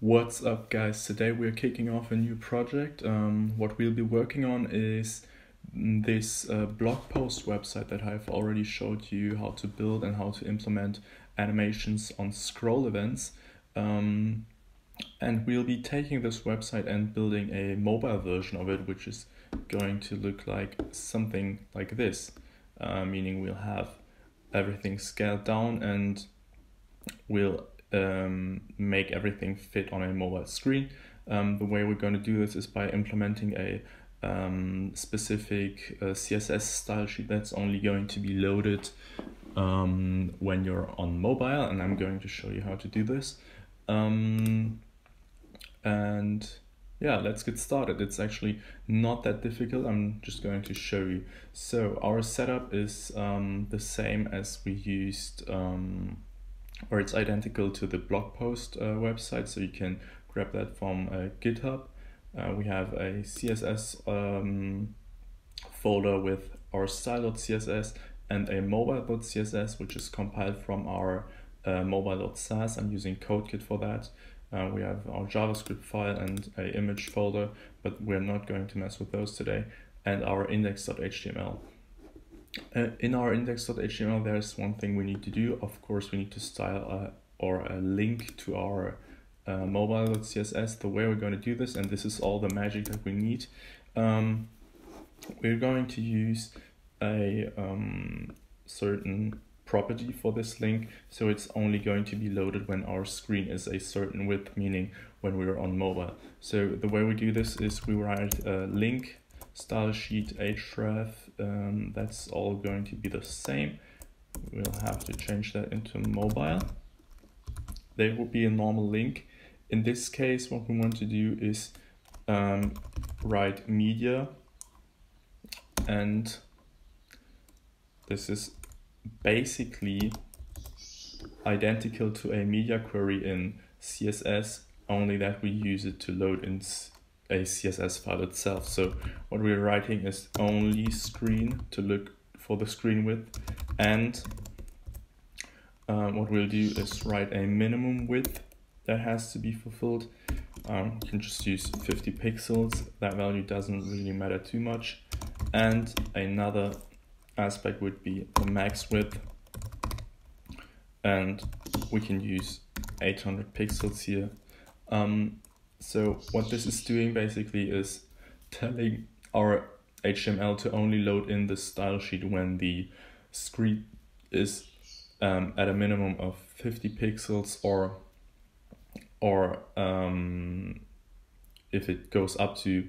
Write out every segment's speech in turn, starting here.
What's up, guys? Today we're kicking off a new project. Um, what we'll be working on is this uh, blog post website that I've already showed you how to build and how to implement animations on scroll events. Um, and we'll be taking this website and building a mobile version of it, which is going to look like something like this, uh, meaning we'll have everything scaled down and we'll um, make everything fit on a mobile screen. Um, the way we're going to do this is by implementing a um, specific uh, CSS style sheet that's only going to be loaded um, when you're on mobile, and I'm going to show you how to do this. Um, and yeah, let's get started. It's actually not that difficult. I'm just going to show you. So our setup is um, the same as we used or it's identical to the blog post uh, website, so you can grab that from uh, GitHub. Uh, we have a CSS um, folder with our style.css and a mobile.css, which is compiled from our uh, mobile.sass. I'm using CodeKit for that. Uh, we have our JavaScript file and a image folder, but we're not going to mess with those today, and our index.html. Uh, in our index.html, there's one thing we need to do. Of course, we need to style a, or a link to our uh, mobile.css. The way we're going to do this, and this is all the magic that we need, um, we're going to use a um, certain property for this link. So it's only going to be loaded when our screen is a certain width, meaning when we're on mobile. So the way we do this is we write a link style sheet href um, that's all going to be the same. We'll have to change that into mobile. There will be a normal link. In this case what we want to do is um, write media. And this is basically identical to a media query in CSS only that we use it to load in a CSS file itself. So what we're writing is only screen to look for the screen width and um, what we'll do is write a minimum width that has to be fulfilled. Um, you can just use 50 pixels, that value doesn't really matter too much. And another aspect would be the max width and we can use 800 pixels here. Um, so what this is doing basically is telling our HTML to only load in the style sheet when the screen is um, at a minimum of 50 pixels or or um, if it goes up to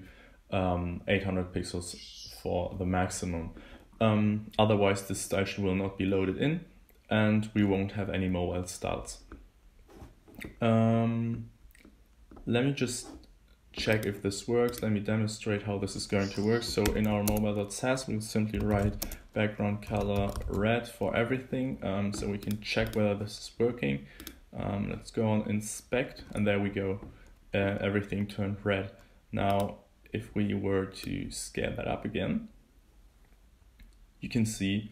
um, 800 pixels for the maximum. Um, otherwise, this style sheet will not be loaded in and we won't have any mobile styles. Um, let me just check if this works. Let me demonstrate how this is going to work. So in our mobile.sass, we'll simply write background color red for everything. Um, so we can check whether this is working. Um, let's go on inspect and there we go. Uh, everything turned red. Now, if we were to scale that up again, you can see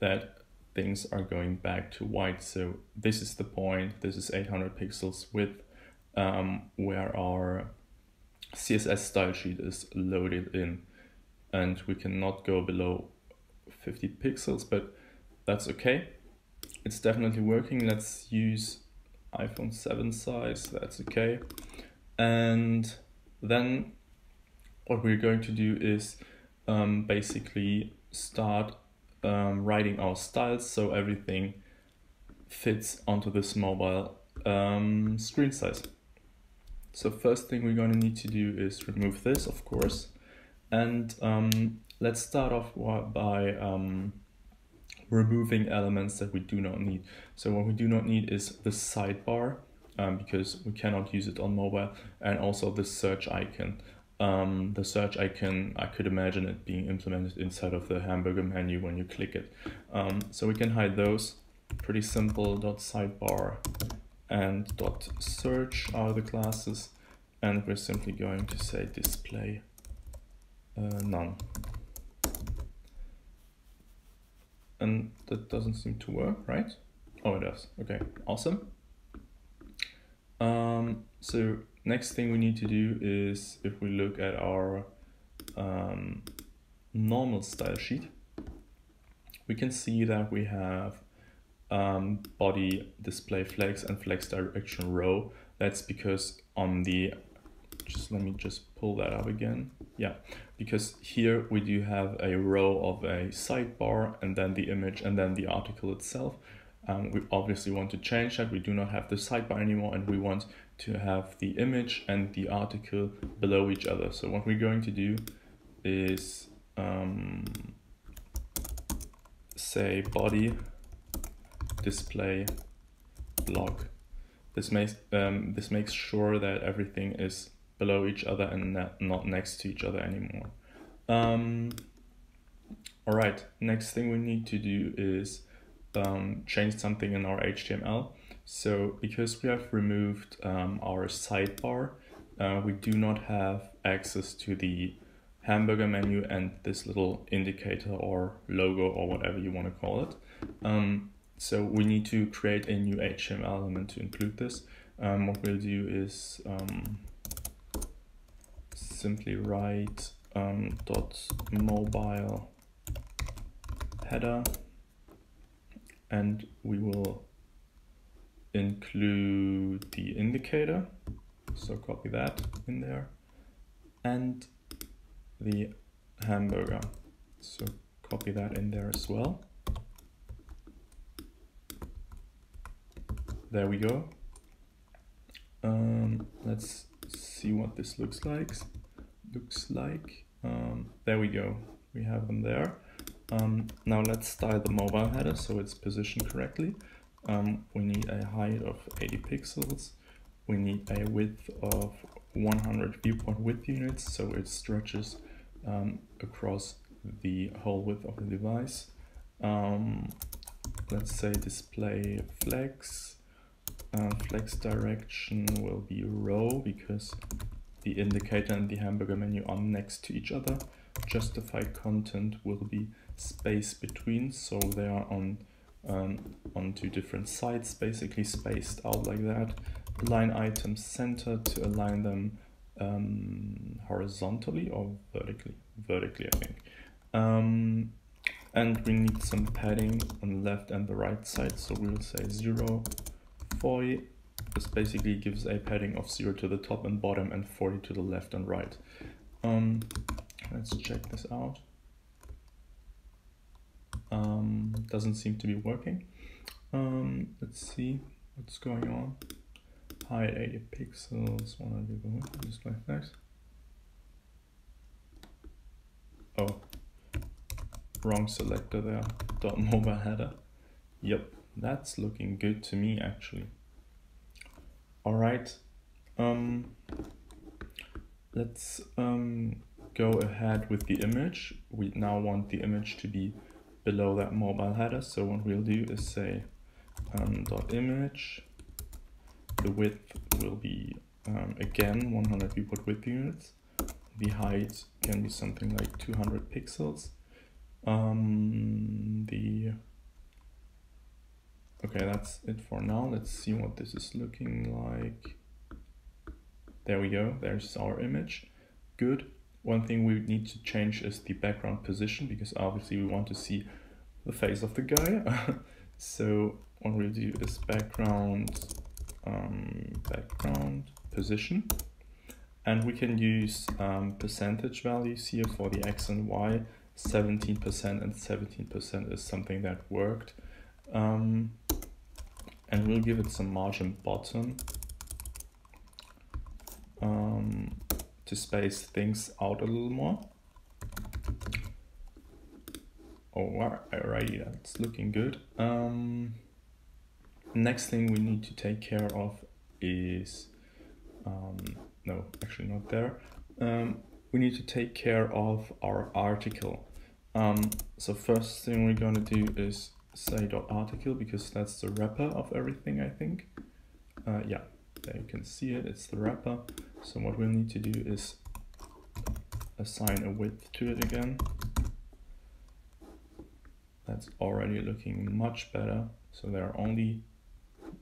that things are going back to white. So this is the point. This is 800 pixels width um, where our CSS style sheet is loaded in and we cannot go below 50 pixels, but that's okay. It's definitely working. Let's use iPhone 7 size, that's okay. And then what we're going to do is um, basically start um, writing our styles so everything fits onto this mobile um, screen size. So first thing we're going to need to do is remove this, of course. And um, let's start off by um, removing elements that we do not need. So what we do not need is the sidebar um, because we cannot use it on mobile and also the search icon. Um, the search icon, I could imagine it being implemented inside of the hamburger menu when you click it. Um, so we can hide those. Pretty simple dot sidebar and dot search are the classes and we're simply going to say display uh, none. And that doesn't seem to work right? Oh it does. Okay awesome. Um, So next thing we need to do is if we look at our um, normal style sheet, we can see that we have um, body display flex and flex direction row. That's because on the, just let me just pull that up again. Yeah, because here we do have a row of a sidebar and then the image and then the article itself. Um, we obviously want to change that. We do not have the sidebar anymore and we want to have the image and the article below each other. So what we're going to do is um, say body display block. This makes um, this makes sure that everything is below each other and not next to each other anymore. Um, all right, next thing we need to do is um, change something in our HTML. So because we have removed um, our sidebar, uh, we do not have access to the hamburger menu and this little indicator or logo or whatever you want to call it. Um, so we need to create a new HTML element to include this. Um, what we'll do is um, simply write um, dot mobile header and we will include the indicator. So copy that in there. And the hamburger. So copy that in there as well there we go. Um, let's see what this looks like. Looks like um, there we go. We have them there. Um, now let's style the mobile header so it's positioned correctly. Um, we need a height of 80 pixels. We need a width of 100 viewport width units so it stretches um, across the whole width of the device. Um, let's say display flex uh, flex direction will be row because the indicator and the hamburger menu are next to each other. Justified content will be space between, so they are on um, on two different sides, basically spaced out like that. Line items center to align them um, horizontally or vertically. Vertically, I think. Um, and we need some padding on the left and the right side, so we'll say 0 40. This basically gives a padding of 0 to the top and bottom and 40 to the left and right. Um, let's check this out. Um, doesn't seem to be working. Um, let's see what's going on. Height 80 pixels, 100 the just like that. Oh, wrong selector there. Dot mobile header. Yep, that's looking good to me actually. All right, um, let's um, go ahead with the image. We now want the image to be below that mobile header. So what we'll do is say um, dot image. The width will be um, again 100 viewport width units. The height can be something like 200 pixels. Um, the Okay, that's it for now. Let's see what this is looking like. There we go, there's our image. Good. One thing we need to change is the background position because obviously we want to see the face of the guy. so what we'll do is background, um, background position. And we can use um, percentage values here for the X and Y. 17% and 17% is something that worked. Um, and we'll give it some margin bottom um, to space things out a little more. Oh, alrighty, that's looking good. Um, next thing we need to take care of is, um, no, actually not there. Um, we need to take care of our article. Um, so first thing we're gonna do is say.article because that's the wrapper of everything, I think. Uh, yeah, there you can see it, it's the wrapper. So what we'll need to do is assign a width to it again. That's already looking much better. So there are only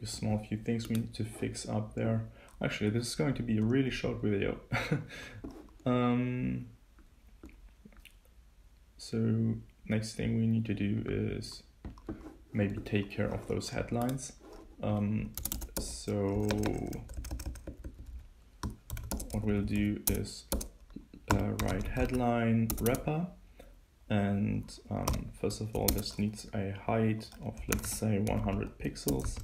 a small few things we need to fix up there. Actually, this is going to be a really short video. um, so next thing we need to do is maybe take care of those headlines. Um, so what we'll do is uh, write headline wrapper and um, first of all this needs a height of let's say 100 pixels.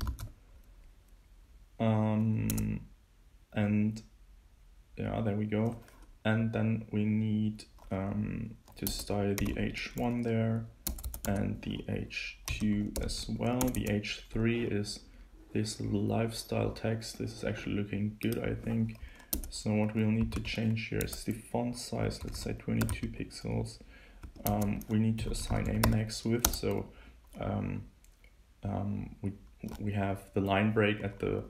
Um, and yeah there we go. And then we need um, to style the h1 there and the h2 as well. The h3 is this lifestyle text. This is actually looking good I think. So what we'll need to change here is the font size let's say 22 pixels. Um, we need to assign a max width so um, um, we we have the line break at the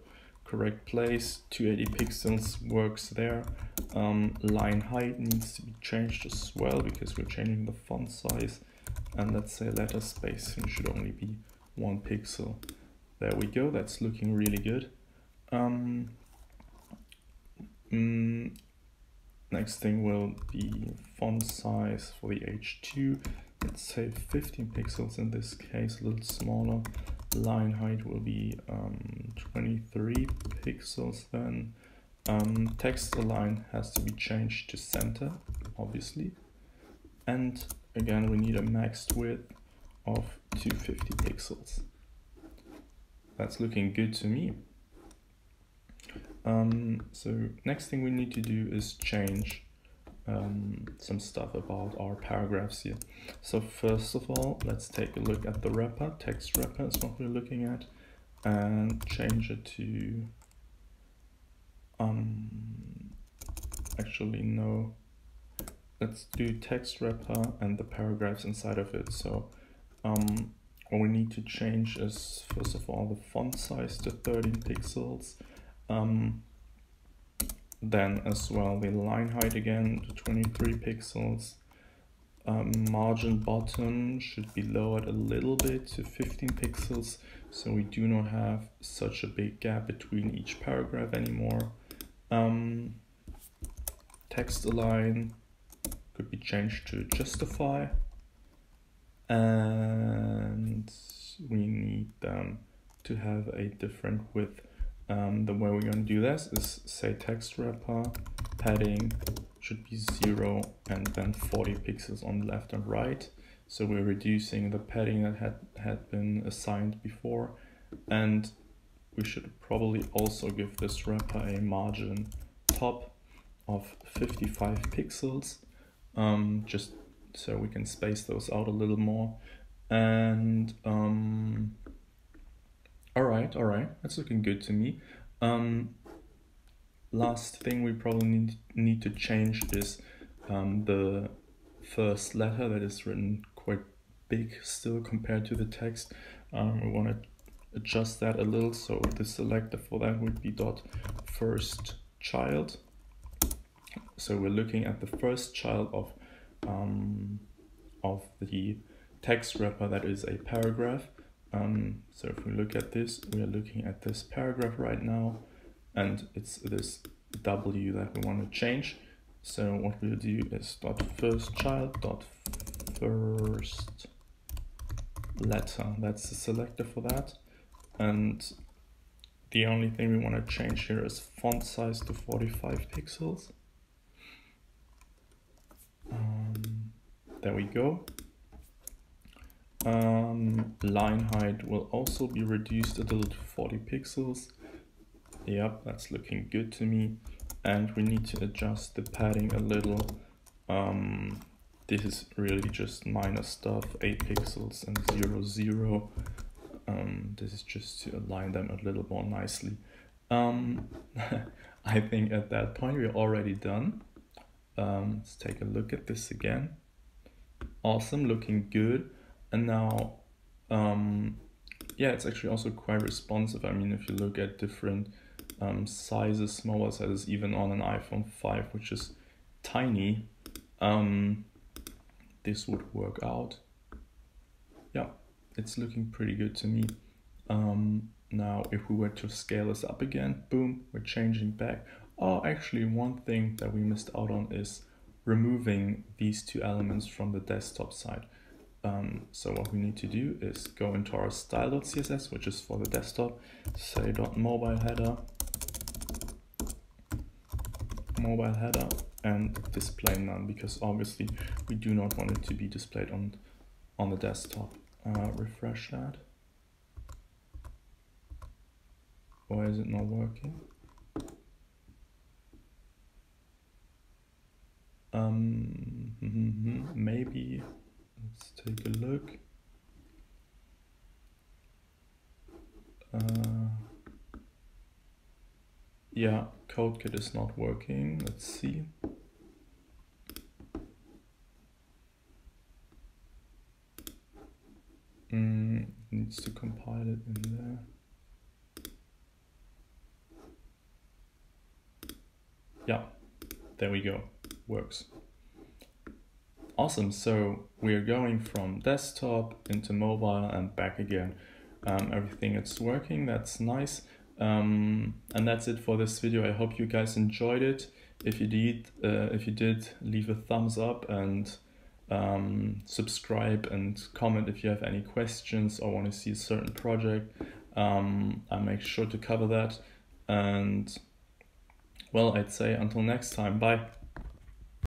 correct place. 280 pixels works there. Um, line height needs to be changed as well because we're changing the font size and let's say letter spacing should only be one pixel there we go that's looking really good um, mm, next thing will be font size for the h2 let's say 15 pixels in this case a little smaller line height will be um, 23 pixels then. Um, text align has to be changed to center, obviously. And again, we need a maxed width of 250 pixels. That's looking good to me. Um, so next thing we need to do is change um, some stuff about our paragraphs here. So first of all, let's take a look at the wrapper. Text wrapper is what we're looking at and change it to, um, actually no, let's do text wrapper and the paragraphs inside of it. So um, what we need to change is first of all the font size to 13 pixels. Um, then as well the line height again to 23 pixels. Um, margin bottom should be lowered a little bit to 15 pixels so we do not have such a big gap between each paragraph anymore. Um, text align could be changed to justify and we need them to have a different width um, the way we're going to do this is say text wrapper padding should be zero and then 40 pixels on the left and right. So we're reducing the padding that had, had been assigned before. And we should probably also give this wrapper a margin top of 55 pixels, um, just so we can space those out a little more. And um, all right, all right, that's looking good to me. Um, last thing we probably need, need to change is um, the first letter that is written quite big still compared to the text. Um, we want to adjust that a little, so the selector for that would be dot first child. So we're looking at the first child of um, of the text wrapper that is a paragraph um, so if we look at this, we are looking at this paragraph right now, and it's this W that we want to change. So what we'll do is dot first child dot first letter. That's the selector for that. And the only thing we want to change here is font size to 45 pixels. There we go. Um, line height will also be reduced a little to 40 pixels. Yep, that's looking good to me. And we need to adjust the padding a little. Um, this is really just minor stuff, 8 pixels and 0, 0. Um, this is just to align them a little more nicely. Um, I think at that point we're already done. Um, let's take a look at this again. Awesome, looking good. And now um, yeah it's actually also quite responsive. I mean if you look at different um, sizes mobile sizes even on an iPhone 5 which is tiny um, this would work out. Yeah it's looking pretty good to me. Um, now if we were to scale this up again, boom, we're changing back. Oh, actually one thing that we missed out on is removing these two elements from the desktop side. Um, so what we need to do is go into our style.css, which is for the desktop, say .mobile header, mobile header, and display none, because obviously we do not want it to be displayed on, on the desktop. Uh, refresh that. Why is it not working? Um, maybe let's take a look. Uh, yeah, CodeKit is not working. Let's see. Mm, needs to compile it in there. Yeah, there we go works. Awesome, so we're going from desktop into mobile and back again. Um, everything is working, that's nice. Um, and that's it for this video. I hope you guys enjoyed it. If you did, uh, if you did, leave a thumbs up and um, subscribe and comment if you have any questions or want to see a certain project. Um, I make sure to cover that. And well, I'd say until next time, bye.